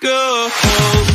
go home.